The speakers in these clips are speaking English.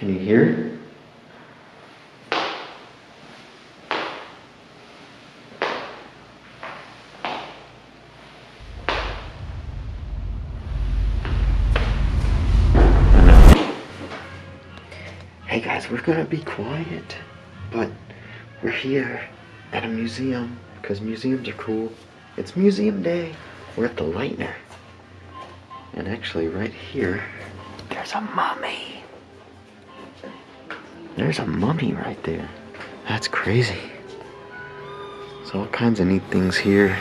Can you hear? Hey guys, we're gonna be quiet, but we're here at a museum because museums are cool. It's museum day. We're at the Lightner. And actually, right here, there's a mummy. There's a mummy right there. That's crazy. There's all kinds of neat things here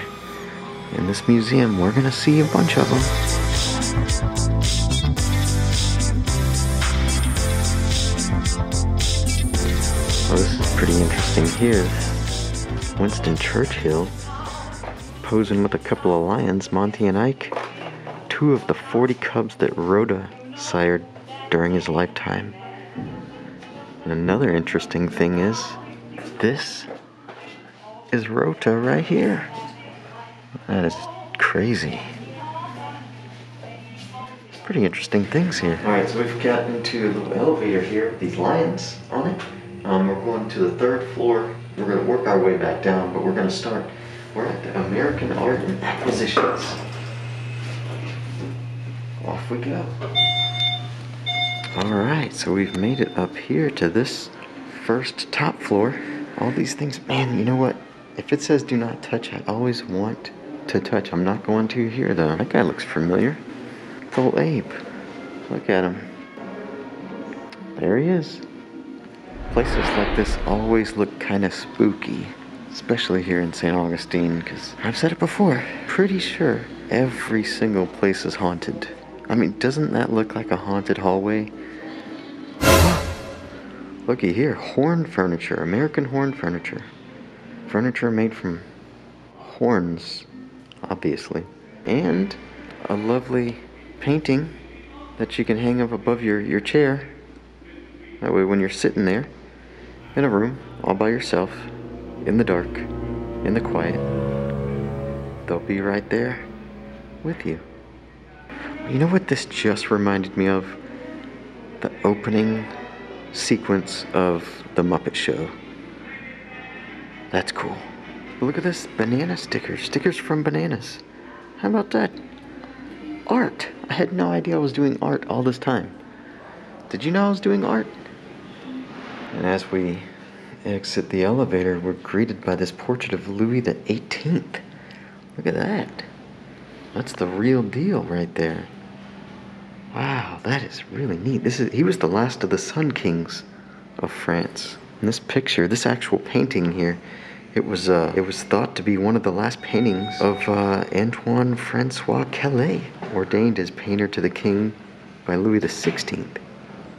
in this museum. We're gonna see a bunch of them. Well, this is pretty interesting here. Winston Churchill posing with a couple of lions, Monty and Ike, two of the 40 cubs that Rota sired during his lifetime. And another interesting thing is this is Rota right here. That is crazy. Pretty interesting things here. All right, so we've gotten into the elevator here with these lions on it. Um, we're going to the third floor. We're going to work our way back down, but we're going to start. We're at the American Art and Acquisitions. Off we go. All right, so we've made it up here to this first top floor. All these things, man, you know what? If it says do not touch, I always want to touch. I'm not going to here though. That guy looks familiar. Old Abe. Look at him. There he is. Places like this always look kind of spooky, especially here in St. Augustine, because I've said it before. Pretty sure every single place is haunted. I mean, doesn't that look like a haunted hallway? Looky here, horn furniture, American horn furniture. Furniture made from horns, obviously. And a lovely painting that you can hang up above your, your chair. That way, when you're sitting there in a room all by yourself, in the dark, in the quiet, they'll be right there with you. You know what this just reminded me of? The opening sequence of The Muppet Show. That's cool. Look at this banana stickers. Stickers from bananas. How about that? Art. I had no idea I was doing art all this time. Did you know I was doing art? And as we exit the elevator, we're greeted by this portrait of Louis the 18th. Look at that. That's the real deal right there. Wow, that is really neat. This is he was the last of the Sun Kings of France. This picture, this actual painting here, it was uh, it was thought to be one of the last paintings of uh, Antoine Francois Callet, ordained as painter to the king by Louis XVI.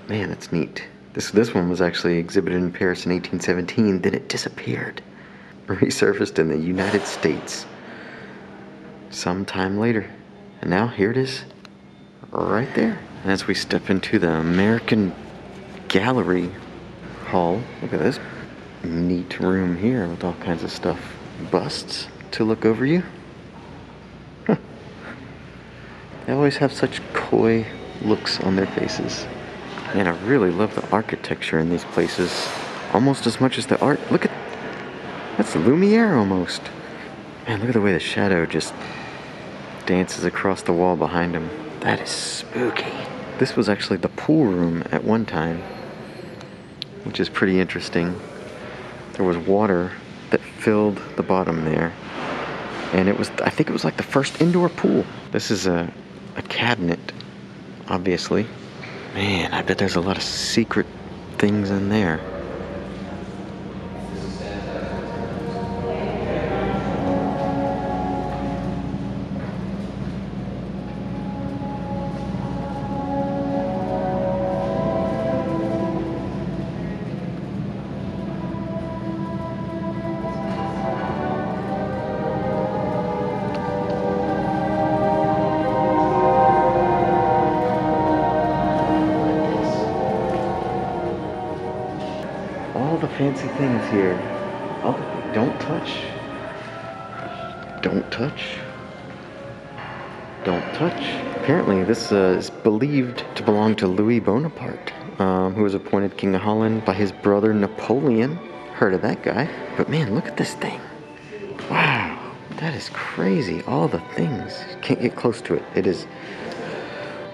Man, that's neat. This this one was actually exhibited in Paris in 1817. Then it disappeared, resurfaced in the United States sometime later, and now here it is, right there. And as we step into the American Gallery Hall, look at this neat room here with all kinds of stuff, busts to look over you. They always have such coy looks on their faces. And I really love the architecture in these places. Almost as much as the art. Look at that's Lumiere almost. Man, look at the way the shadow just dances across the wall behind him. That is spooky. This was actually the pool room at one time, which is pretty interesting. There was water that filled the bottom there, and it was I think it was like the first indoor pool. This is a a cabinet, obviously. Man, I bet there's a lot of secret things in there. Fancy things here. The, don't touch. Don't touch. Don't touch. apparently this uh, is believed to belong to Louis Bonaparte, um, who was appointed King of Holland by his brother Napoleon. Heard of that guy? But man, look at this thing. Wow, that is crazy. All the things. You can't get close to it. It is,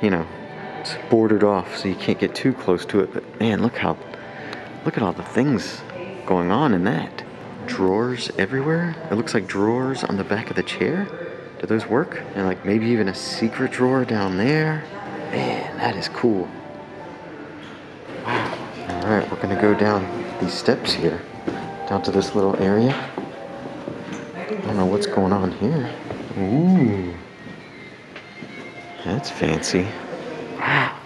you know, it's bordered off, so you can't get too close to it. But man, look how, look at all the things going on in that. Drawers everywhere. It looks like drawers on the back of the chair. Do those work? And like maybe even a secret drawer down there. Man, that is cool. Wow. All right, we're gonna go down these steps here, down to this little area. I don't know what's going on here. Ooh. That's fancy. Wow.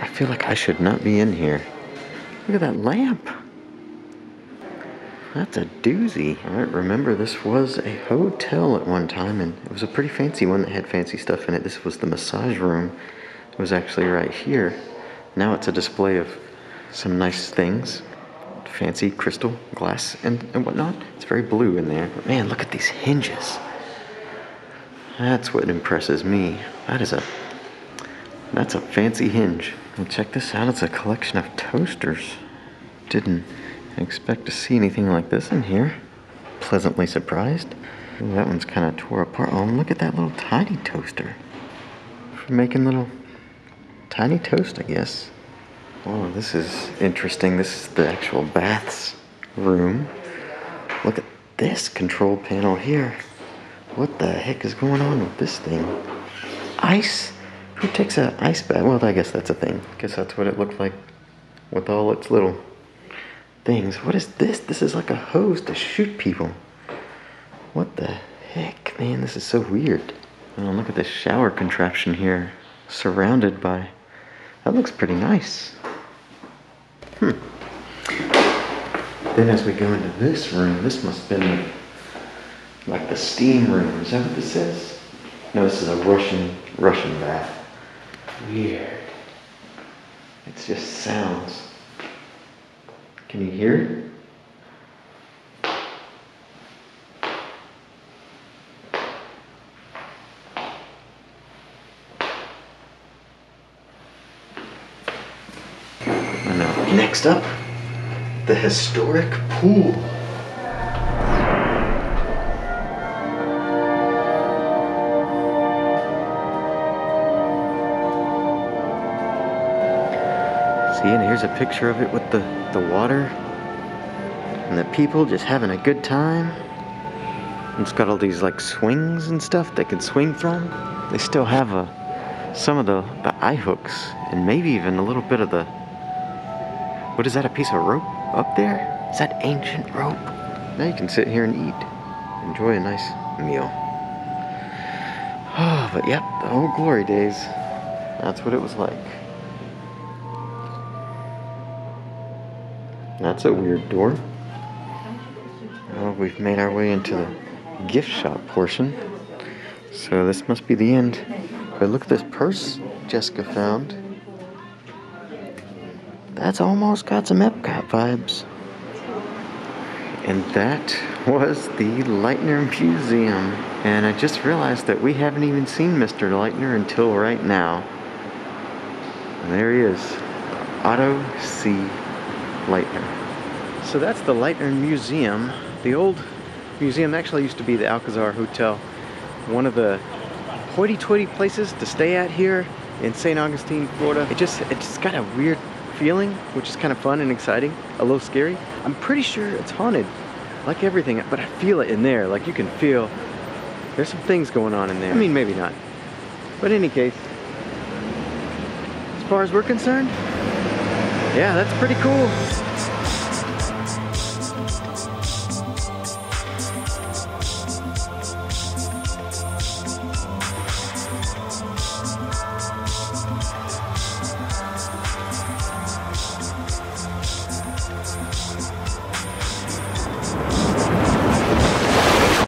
I feel like I should not be in here. Look at that lamp. That's a doozy. All right, remember this was a hotel at one time, and it was a pretty fancy one that had fancy stuff in it. This was the massage room. It was actually right here. Now it's a display of some nice things. Fancy crystal glass and, and whatnot. It's very blue in there. But man, look at these hinges. That's what impresses me. That is a that's a fancy hinge. Check this out, it's a collection of toasters. Didn't expect to see anything like this in here. Pleasantly surprised. Ooh, that one's kind of tore apart. Oh, look at that little tiny toaster. For making little tiny toast, I guess. Oh, this is interesting. This is the actual baths room. Look at this control panel here. What the heck is going on with this thing? Ice? Who takes an ice bath? Well, I guess that's a thing. I guess that's what it looked like with all its little things. What is this? This is like a hose to shoot people. What the heck, man? This is so weird. Oh, look at this shower contraption here. Surrounded by. That looks pretty nice. Hmm. Then as we go into this room, this must have been like the steam room. Is that what this is? No, this is a Russian Russian bath. Weird. It's just sounds. Can you hear it? Next up, the historic pool. See, and here's a picture of it with the, the water and the people just having a good time. It's got all these like swings and stuff they can swing from. They still have a, some of the, the eye hooks and maybe even a little bit of the, what is that, a piece of rope up there? Is that ancient rope? Now you can sit here and eat. Enjoy a nice meal. Oh, but yep, the old glory days. That's what it was like. That's a weird door. Well, we've made our way into the gift shop portion. So this must be the end. But look at this purse Jessica found. That's almost got some Epcot vibes. And that was the Lightner Museum. And I just realized that we haven't even seen Mr. Lightner until right now. And there he is. Otto C. Lightner. So that's the Lightner Museum. The old museum actually used to be the Alcazar Hotel. One of the hoity-toity places to stay at here in St. Augustine, Florida. It just, it just got a weird feeling, which is kind of fun and exciting, a little scary. I'm pretty sure it's haunted, like everything, but I feel it in there. Like you can feel, there's some things going on in there. I mean, maybe not. But in any case, as far as we're concerned, yeah, that's pretty cool.